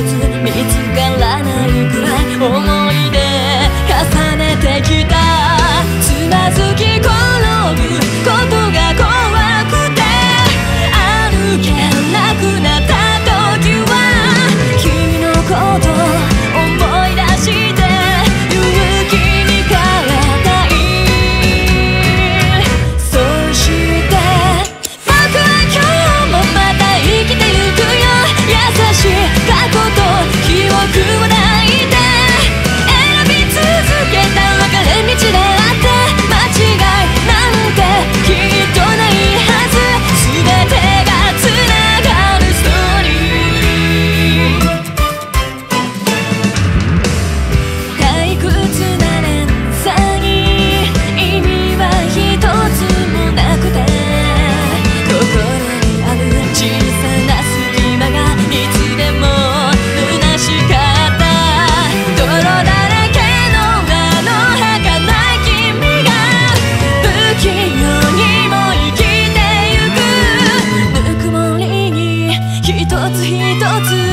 見つからないくらい思いつ一つ